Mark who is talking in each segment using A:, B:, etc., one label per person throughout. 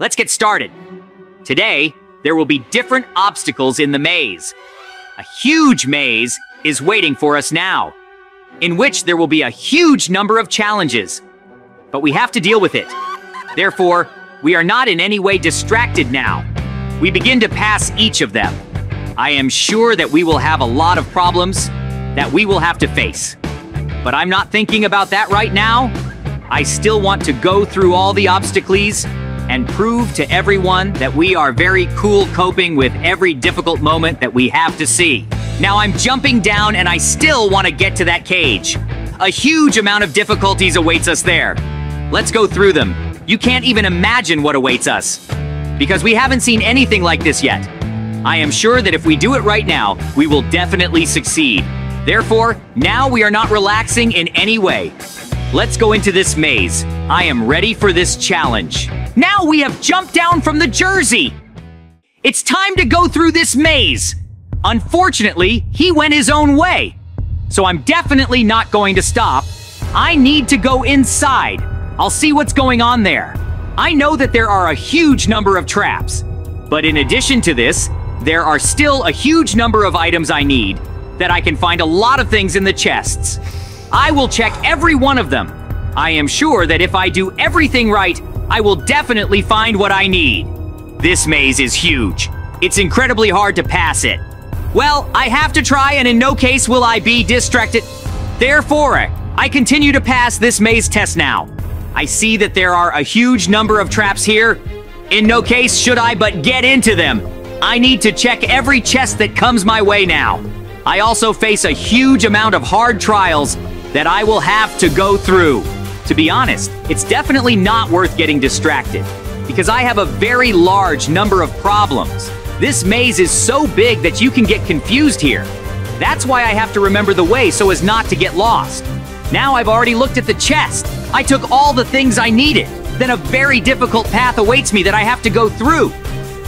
A: Let's get started. Today, there will be different obstacles in the maze. A huge maze is waiting for us now, in which there will be a huge number of challenges. But we have to deal with it. Therefore, we are not in any way distracted now. We begin to pass each of them. I am sure that we will have a lot of problems that we will have to face. But I'm not thinking about that right now. I still want to go through all the obstacles and prove to everyone that we are very cool coping with every difficult moment that we have to see. Now I'm jumping down and I still want to get to that cage. A huge amount of difficulties awaits us there. Let's go through them. You can't even imagine what awaits us. Because we haven't seen anything like this yet. I am sure that if we do it right now, we will definitely succeed. Therefore, now we are not relaxing in any way. Let's go into this maze. I am ready for this challenge. Now we have jumped down from the jersey. It's time to go through this maze. Unfortunately, he went his own way. So I'm definitely not going to stop. I need to go inside. I'll see what's going on there. I know that there are a huge number of traps. But in addition to this, there are still a huge number of items I need that I can find a lot of things in the chests. I will check every one of them. I am sure that if I do everything right, I will definitely find what I need. This maze is huge. It's incredibly hard to pass it. Well, I have to try and in no case will I be distracted. Therefore, I continue to pass this maze test now. I see that there are a huge number of traps here. In no case should I but get into them. I need to check every chest that comes my way now. I also face a huge amount of hard trials that I will have to go through. To be honest, it's definitely not worth getting distracted, because I have a very large number of problems. This maze is so big that you can get confused here. That's why I have to remember the way so as not to get lost. Now I've already looked at the chest. I took all the things I needed. Then a very difficult path awaits me that I have to go through.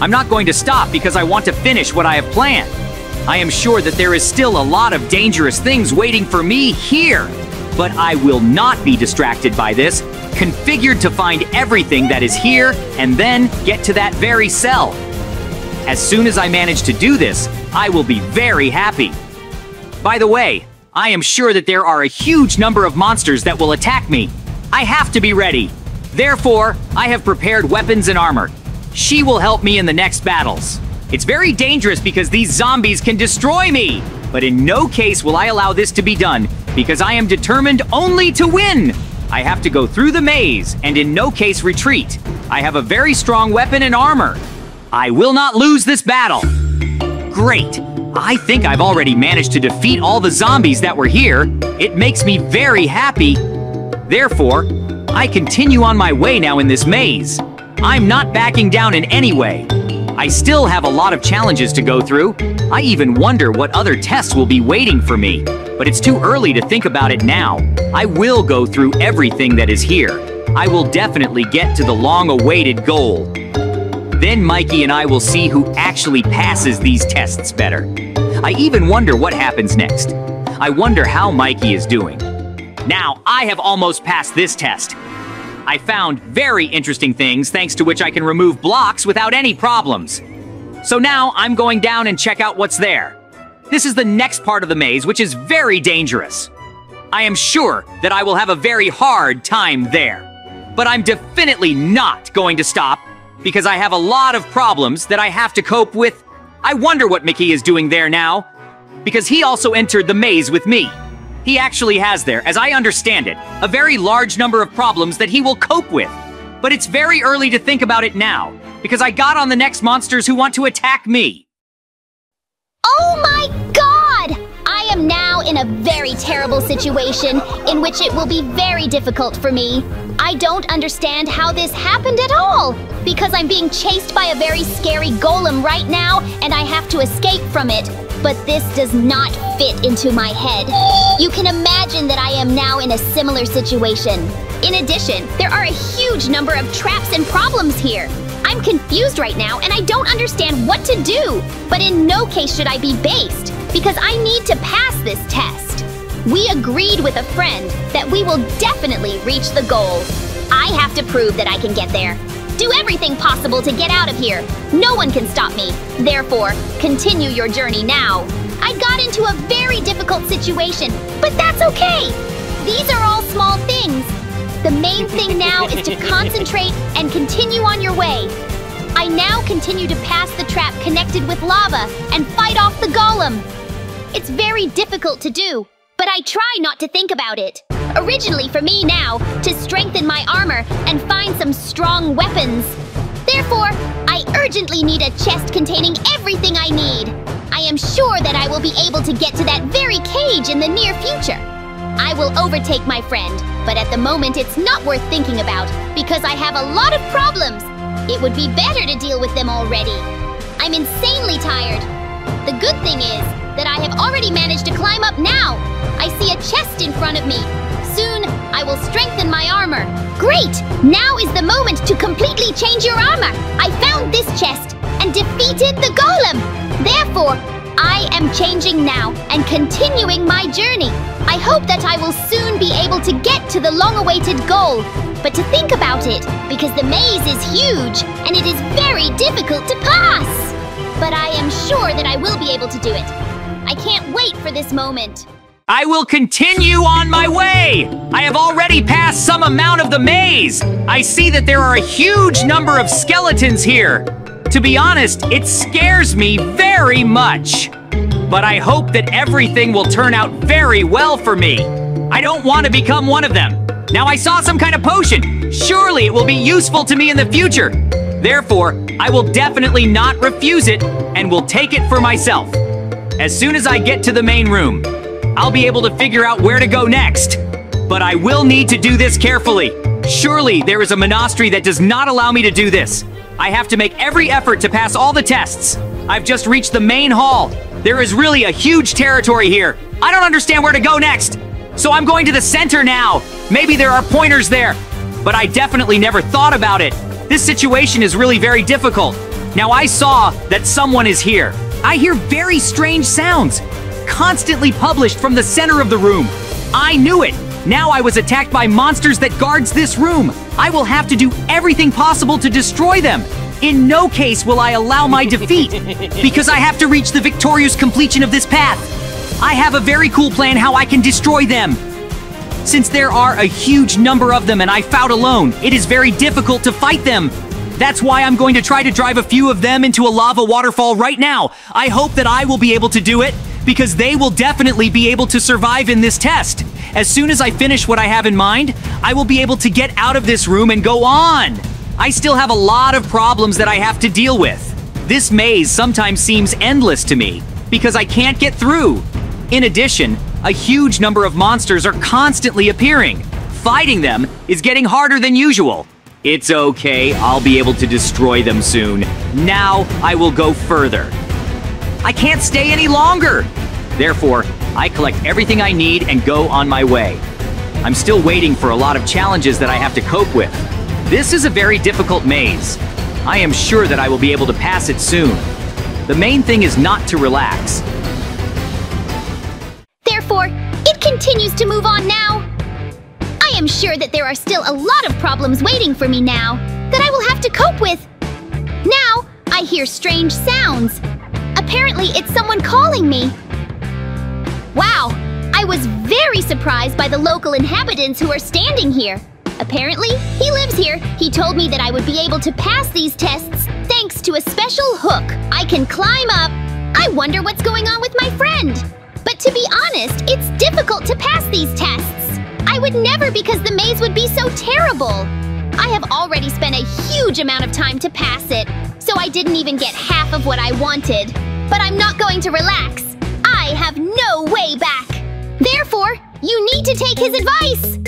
A: I'm not going to stop because I want to finish what I have planned. I am sure that there is still a lot of dangerous things waiting for me here. But I will not be distracted by this, configured to find everything that is here and then get to that very cell. As soon as I manage to do this, I will be very happy. By the way, I am sure that there are a huge number of monsters that will attack me. I have to be ready. Therefore, I have prepared weapons and armor. She will help me in the next battles. It's very dangerous because these zombies can destroy me, but in no case will I allow this to be done because I am determined only to win. I have to go through the maze and in no case retreat. I have a very strong weapon and armor. I will not lose this battle. Great. I think I've already managed to defeat all the zombies that were here. It makes me very happy. Therefore, I continue on my way now in this maze. I'm not backing down in any way. I still have a lot of challenges to go through. I even wonder what other tests will be waiting for me but it's too early to think about it now. I will go through everything that is here. I will definitely get to the long-awaited goal. Then Mikey and I will see who actually passes these tests better. I even wonder what happens next. I wonder how Mikey is doing. Now, I have almost passed this test. I found very interesting things thanks to which I can remove blocks without any problems. So now I'm going down and check out what's there. This is the next part of the maze, which is very dangerous. I am sure that I will have a very hard time there. But I'm definitely not going to stop, because I have a lot of problems that I have to cope with. I wonder what Mikey is doing there now, because he also entered the maze with me. He actually has there, as I understand it, a very large number of problems that he will cope with. But it's very early to think about it now, because I got on the next monsters who want to attack me.
B: Oh my god! I am now in a very terrible situation in which it will be very difficult for me. I don't understand how this happened at all because I'm being chased by a very scary golem right now and I have to escape from it. But this does not fit into my head. You can imagine that I am now in a similar situation. In addition, there are a huge number of traps and problems here. I'm confused right now and I don't understand what to do. But in no case should I be based, because I need to pass this test. We agreed with a friend that we will definitely reach the goal. I have to prove that I can get there. Do everything possible to get out of here. No one can stop me. Therefore, continue your journey now. I got into a very difficult situation, but that's okay. These are all small things. The main thing now is to concentrate and continue on your way. I now continue to pass the trap connected with lava and fight off the golem. It's very difficult to do, but I try not to think about it. Originally for me now, to strengthen my armor and find some strong weapons. Therefore, I urgently need a chest containing everything I need. I am sure that I will be able to get to that very cage in the near future. I will overtake my friend, but at the moment it's not worth thinking about because I have a lot of problems. It would be better to deal with them already. I'm insanely tired. The good thing is that I have already managed to climb up now. I see a chest in front of me. Soon, I will strengthen my armor. Great! Now is the moment to completely change your armor. I found this chest and defeated the golem. Therefore, I am changing now and continuing my journey. I hope that I will soon be able to get to the long-awaited goal. But to think about it, because the maze is huge and it is very difficult to pass. But I am sure that I will be able to do it. I can't wait for this moment.
A: I will continue on my way! I have already passed some amount of the maze! I see that there are a huge number of skeletons here! To be honest, it scares me very much! But I hope that everything will turn out very well for me! I don't want to become one of them! Now I saw some kind of potion! Surely it will be useful to me in the future! Therefore, I will definitely not refuse it and will take it for myself. As soon as I get to the main room, I'll be able to figure out where to go next. But I will need to do this carefully. Surely there is a monastery that does not allow me to do this. I have to make every effort to pass all the tests. I've just reached the main hall. There is really a huge territory here. I don't understand where to go next. So I'm going to the center now. Maybe there are pointers there. But I definitely never thought about it. This situation is really very difficult. Now I saw that someone is here. I hear very strange sounds constantly published from the center of the room. I knew it! Now I was attacked by monsters that guards this room. I will have to do everything possible to destroy them. In no case will I allow my defeat, because I have to reach the victorious completion of this path. I have a very cool plan how I can destroy them. Since there are a huge number of them and I fought alone, it is very difficult to fight them. That's why I'm going to try to drive a few of them into a lava waterfall right now. I hope that I will be able to do it because they will definitely be able to survive in this test. As soon as I finish what I have in mind, I will be able to get out of this room and go on. I still have a lot of problems that I have to deal with. This maze sometimes seems endless to me because I can't get through. In addition, a huge number of monsters are constantly appearing. Fighting them is getting harder than usual. It's okay, I'll be able to destroy them soon. Now I will go further. I can't stay any longer! Therefore, I collect everything I need and go on my way. I'm still waiting for a lot of challenges that I have to cope with. This is a very difficult maze. I am sure that I will be able to pass it soon. The main thing is not to relax.
B: Therefore, it continues to move on now. I am sure that there are still a lot of problems waiting for me now that I will have to cope with. Now, I hear strange sounds. Apparently, it's someone calling me. Wow, I was very surprised by the local inhabitants who are standing here. Apparently, he lives here. He told me that I would be able to pass these tests thanks to a special hook. I can climb up. I wonder what's going on with my friend. But to be honest, it's difficult to pass these tests. I would never because the maze would be so terrible. I have already spent a huge amount of time to pass it, so I didn't even get half of what I wanted. But I'm not going to relax. I have no way back. Therefore, you need to take his advice.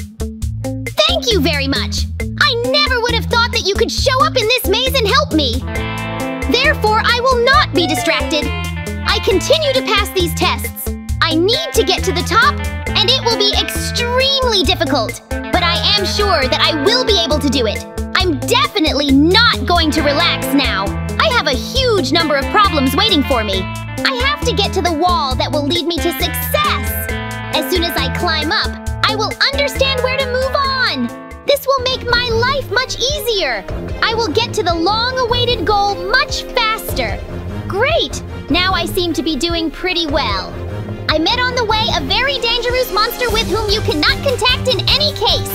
B: Thank you very much. I never would have thought that you could show up in this maze and help me. Therefore, I will not be distracted. I continue to pass these tests. I need to get to the top, and it will be extremely difficult. I am sure that I will be able to do it. I'm definitely not going to relax now. I have a huge number of problems waiting for me. I have to get to the wall that will lead me to success. As soon as I climb up, I will understand where to move on. This will make my life much easier. I will get to the long-awaited goal much faster. Great! Now I seem to be doing pretty well. I met on the way a very dangerous monster with whom you cannot contact in any case.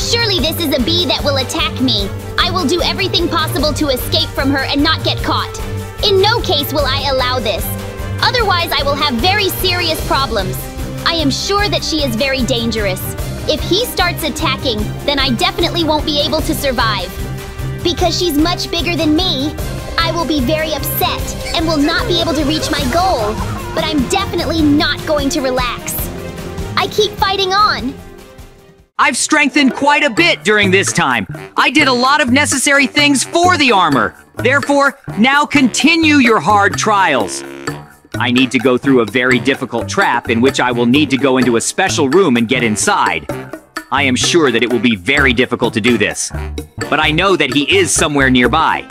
B: Surely this is a bee that will attack me. I will do everything possible to escape from her and not get caught. In no case will I allow this. Otherwise, I will have very serious problems. I am sure that she is very dangerous. If he starts attacking, then I definitely won't be able to survive. Because she's much bigger than me, I will be very upset and will not be able to reach my goal. But I'm definitely not going to relax. I keep fighting on.
A: I've strengthened quite a bit during this time. I did a lot of necessary things for the armor. Therefore, now continue your hard trials. I need to go through a very difficult trap in which I will need to go into a special room and get inside. I am sure that it will be very difficult to do this. But I know that he is somewhere nearby.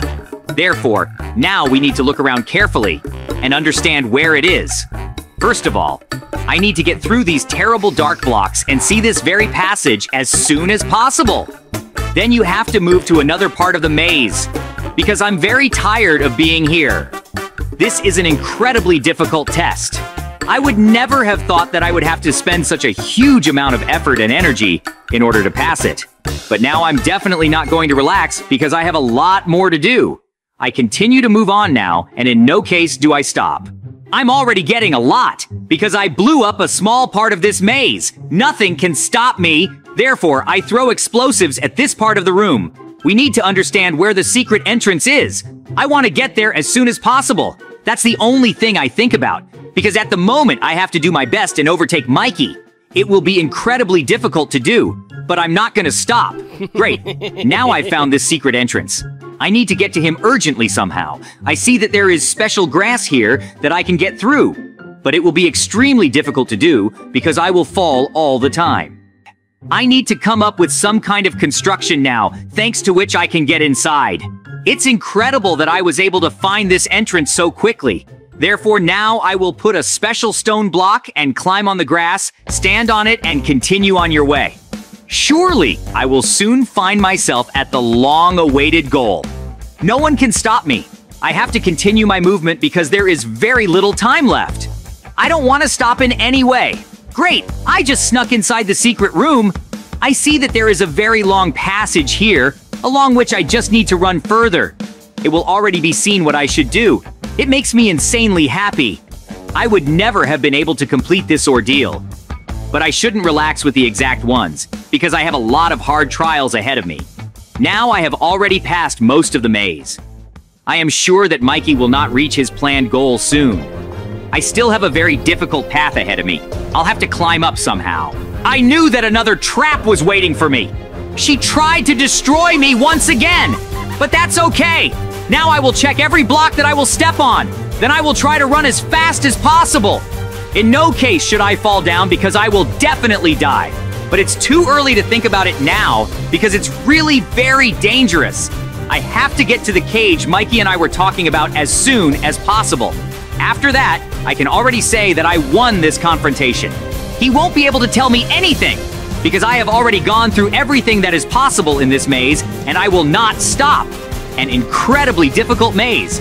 A: Therefore, now we need to look around carefully and understand where it is. First of all, I need to get through these terrible dark blocks and see this very passage as soon as possible. Then you have to move to another part of the maze, because I'm very tired of being here. This is an incredibly difficult test. I would never have thought that I would have to spend such a huge amount of effort and energy in order to pass it. But now I'm definitely not going to relax because I have a lot more to do. I continue to move on now, and in no case do I stop. I'm already getting a lot, because I blew up a small part of this maze. Nothing can stop me. Therefore, I throw explosives at this part of the room. We need to understand where the secret entrance is. I want to get there as soon as possible. That's the only thing I think about, because at the moment I have to do my best and overtake Mikey. It will be incredibly difficult to do, but I'm not gonna stop. Great, now I've found this secret entrance. I need to get to him urgently somehow. I see that there is special grass here that I can get through, but it will be extremely difficult to do because I will fall all the time. I need to come up with some kind of construction now, thanks to which I can get inside. It's incredible that I was able to find this entrance so quickly. Therefore, now I will put a special stone block and climb on the grass, stand on it, and continue on your way. Surely, I will soon find myself at the long-awaited goal. No one can stop me. I have to continue my movement because there is very little time left. I don't want to stop in any way. Great, I just snuck inside the secret room. I see that there is a very long passage here, along which I just need to run further. It will already be seen what I should do. It makes me insanely happy. I would never have been able to complete this ordeal. But I shouldn't relax with the exact ones, because I have a lot of hard trials ahead of me. Now I have already passed most of the maze. I am sure that Mikey will not reach his planned goal soon. I still have a very difficult path ahead of me. I'll have to climb up somehow. I knew that another trap was waiting for me. She tried to destroy me once again. But that's okay. Now I will check every block that I will step on. Then I will try to run as fast as possible. In no case should I fall down because I will definitely die. But it's too early to think about it now because it's really very dangerous. I have to get to the cage Mikey and I were talking about as soon as possible. After that, I can already say that I won this confrontation. He won't be able to tell me anything because I have already gone through everything that is possible in this maze and I will not stop. An incredibly difficult maze.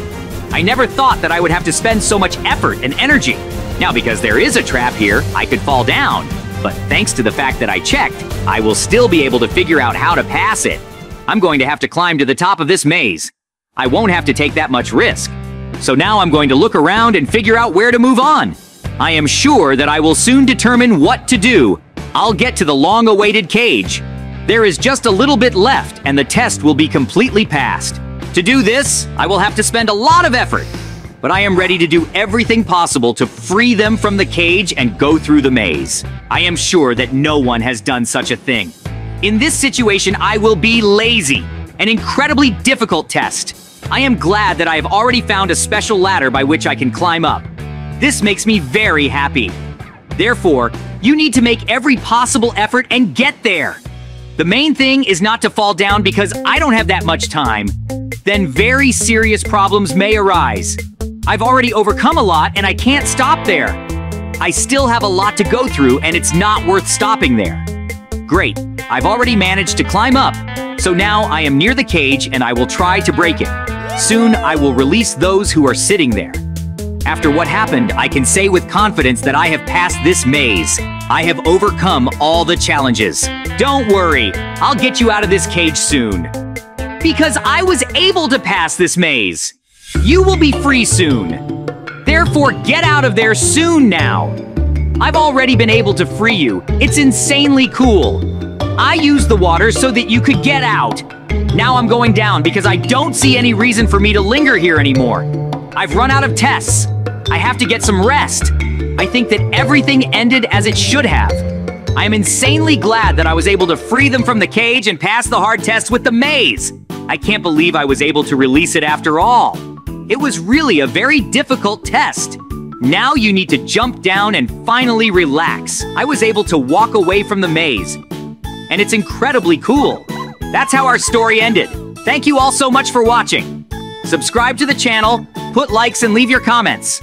A: I never thought that I would have to spend so much effort and energy. Now, because there is a trap here, I could fall down. But thanks to the fact that I checked, I will still be able to figure out how to pass it. I'm going to have to climb to the top of this maze. I won't have to take that much risk. So now I'm going to look around and figure out where to move on. I am sure that I will soon determine what to do. I'll get to the long-awaited cage. There is just a little bit left, and the test will be completely passed. To do this, I will have to spend a lot of effort. But I am ready to do everything possible to free them from the cage and go through the maze. I am sure that no one has done such a thing. In this situation, I will be lazy. An incredibly difficult test. I am glad that I have already found a special ladder by which I can climb up. This makes me very happy. Therefore, you need to make every possible effort and get there. The main thing is not to fall down because I don't have that much time. Then very serious problems may arise. I've already overcome a lot and I can't stop there. I still have a lot to go through and it's not worth stopping there. Great, I've already managed to climb up. So now I am near the cage and I will try to break it. Soon I will release those who are sitting there. After what happened, I can say with confidence that I have passed this maze. I have overcome all the challenges. Don't worry, I'll get you out of this cage soon. Because I was able to pass this maze. You will be free soon. Therefore, get out of there soon now. I've already been able to free you. It's insanely cool. I used the water so that you could get out. Now I'm going down because I don't see any reason for me to linger here anymore. I've run out of tests. I have to get some rest. I think that everything ended as it should have. I am insanely glad that I was able to free them from the cage and pass the hard test with the maze. I can't believe I was able to release it after all. It was really a very difficult test. Now you need to jump down and finally relax. I was able to walk away from the maze. And it's incredibly cool. That's how our story ended. Thank you all so much for watching. Subscribe to the channel, put likes and leave your comments.